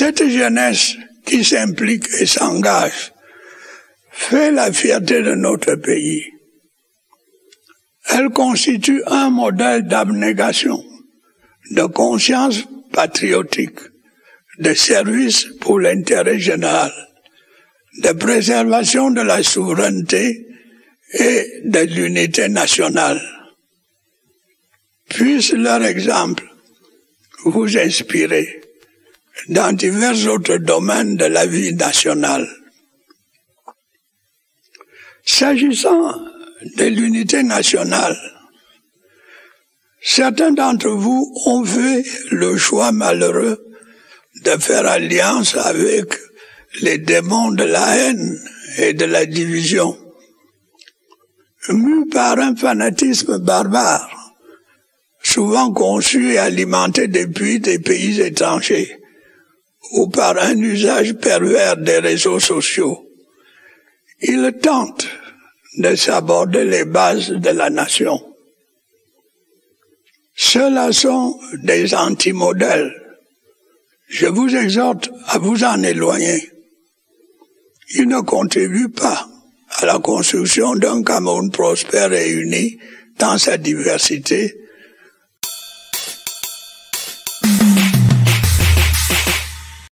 Cette jeunesse qui s'implique et s'engage fait la fierté de notre pays. Elle constitue un modèle d'abnégation, de conscience patriotique, de service pour l'intérêt général, de préservation de la souveraineté et de l'unité nationale. Puisse leur exemple vous inspirer dans divers autres domaines de la vie nationale. S'agissant de l'unité nationale, certains d'entre vous ont fait le choix malheureux de faire alliance avec les démons de la haine et de la division, mus par un fanatisme barbare, souvent conçu et alimenté depuis des pays étrangers, ou par un usage pervers des réseaux sociaux. Ils tentent de s'aborder les bases de la nation. Ceux-là sont des antimodèles. Je vous exhorte à vous en éloigner. Ils ne contribuent pas à la construction d'un Cameroun prospère et uni dans sa diversité